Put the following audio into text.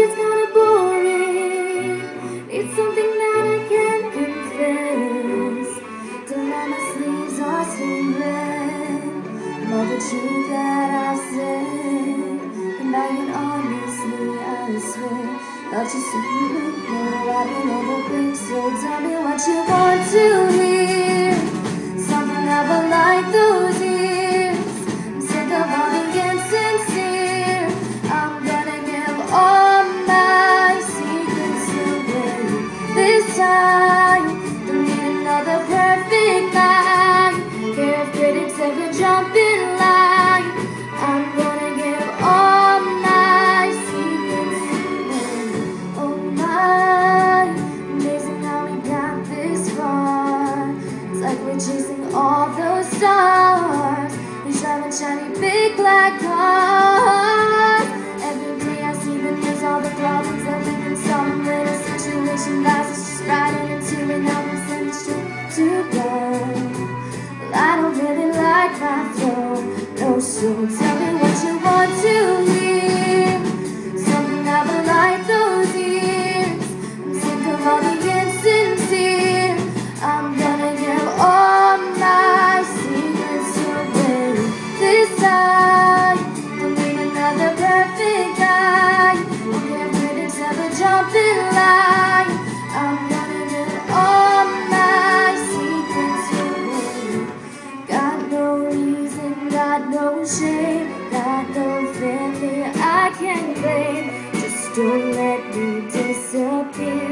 it's kinda boring. It's something that I can't confess. Till let my sleeves are stained red. All the truth that I've said. And I can honestly, I swear. Love just so you know I've been overthinking. So tell me what you want. Time. Don't need another perfect night. Care if critics ever jump in line. I'm gonna give all my secrets. Oh my, amazing how we got this far. It's like we're chasing all those stars. We driving shiny big black cars. Really like my flow. No, so tell me what you want I can blame. Just don't let me disappear.